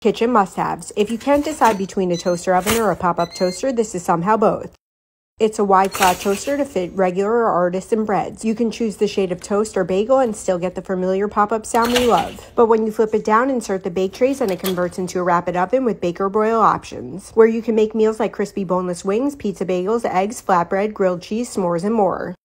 Kitchen must-haves. If you can't decide between a toaster oven or a pop-up toaster, this is somehow both. It's a wide flat toaster to fit regular or artisan breads. You can choose the shade of toast or bagel and still get the familiar pop-up sound we love. But when you flip it down, insert the bake trays and it converts into a rapid oven with bake or broil options, where you can make meals like crispy boneless wings, pizza bagels, eggs, flatbread, grilled cheese, s'mores, and more.